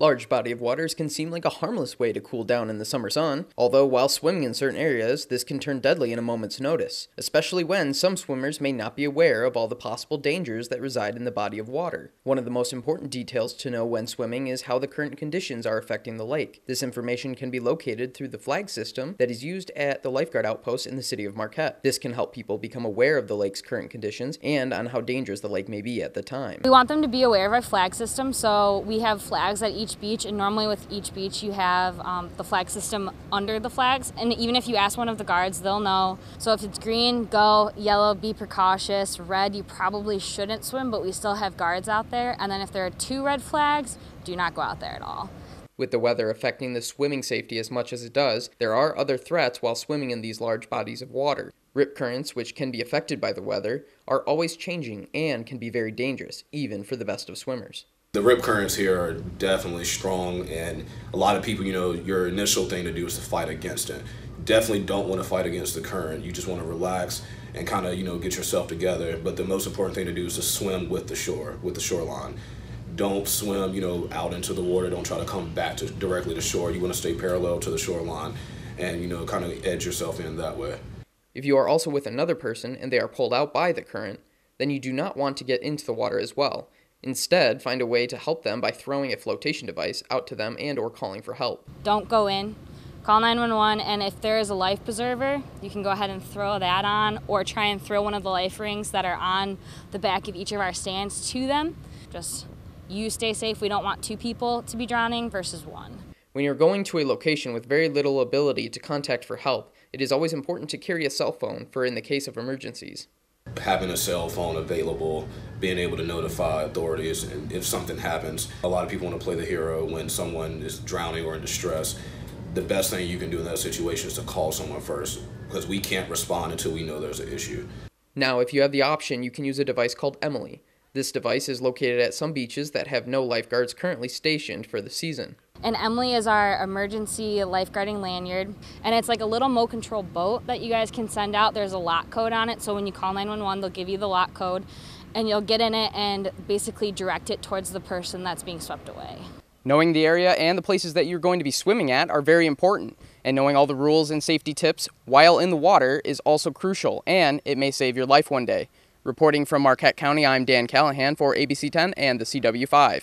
Large body of waters can seem like a harmless way to cool down in the summer sun, although while swimming in certain areas, this can turn deadly in a moment's notice, especially when some swimmers may not be aware of all the possible dangers that reside in the body of water. One of the most important details to know when swimming is how the current conditions are affecting the lake. This information can be located through the flag system that is used at the lifeguard outpost in the city of Marquette. This can help people become aware of the lake's current conditions and on how dangerous the lake may be at the time. We want them to be aware of our flag system, so we have flags at each each beach, and normally with each beach you have um, the flag system under the flags. And even if you ask one of the guards, they'll know. So if it's green, go. Yellow, be precautious. Red, you probably shouldn't swim, but we still have guards out there. And then if there are two red flags, do not go out there at all. With the weather affecting the swimming safety as much as it does, there are other threats while swimming in these large bodies of water. Rip currents, which can be affected by the weather, are always changing and can be very dangerous, even for the best of swimmers. The rip currents here are definitely strong, and a lot of people, you know, your initial thing to do is to fight against it. Definitely don't want to fight against the current. You just want to relax and kind of, you know, get yourself together. But the most important thing to do is to swim with the shore, with the shoreline. Don't swim, you know, out into the water. Don't try to come back to directly to shore. You want to stay parallel to the shoreline and, you know, kind of edge yourself in that way. If you are also with another person and they are pulled out by the current, then you do not want to get into the water as well Instead, find a way to help them by throwing a flotation device out to them and or calling for help. Don't go in. Call 911 and if there is a life preserver, you can go ahead and throw that on or try and throw one of the life rings that are on the back of each of our stands to them. Just you stay safe. We don't want two people to be drowning versus one. When you're going to a location with very little ability to contact for help, it is always important to carry a cell phone for in the case of emergencies having a cell phone available, being able to notify authorities, and if something happens, a lot of people want to play the hero when someone is drowning or in distress. The best thing you can do in that situation is to call someone first because we can't respond until we know there's an issue. Now, if you have the option, you can use a device called Emily. This device is located at some beaches that have no lifeguards currently stationed for the season. And Emily is our emergency lifeguarding lanyard. And it's like a little Mo Control boat that you guys can send out. There's a lock code on it. So when you call 911, they'll give you the lock code and you'll get in it and basically direct it towards the person that's being swept away. Knowing the area and the places that you're going to be swimming at are very important. And knowing all the rules and safety tips while in the water is also crucial, and it may save your life one day. Reporting from Marquette County, I'm Dan Callahan for ABC 10 and the CW5.